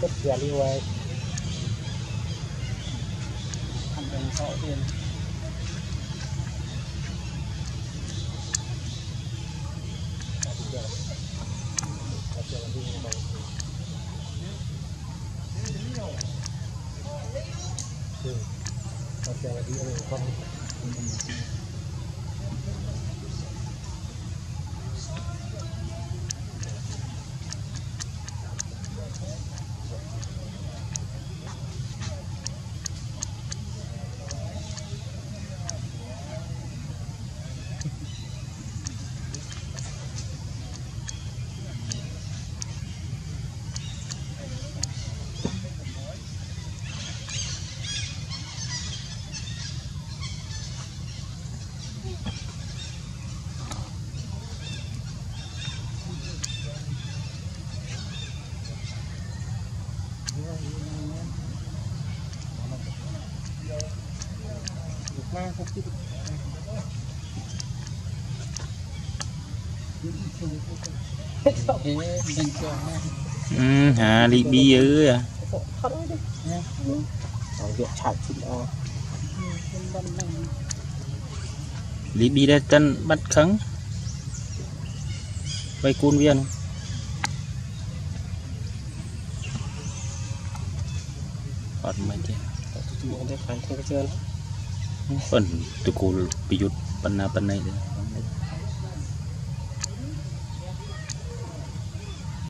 chất value add ăn đồng sọ tiền Hãy subscribe cho kênh Ghiền Mì Gõ ừ, hà đi bi ư à. Lý bi đã chân bắt khấn. Vay cun viên អត់មិនទេមកតែខ្លាំងគ្នាច្រើនប៉ុនតគូលប្រយុទ្ធបណ្ណាបណ្ណៃដែរ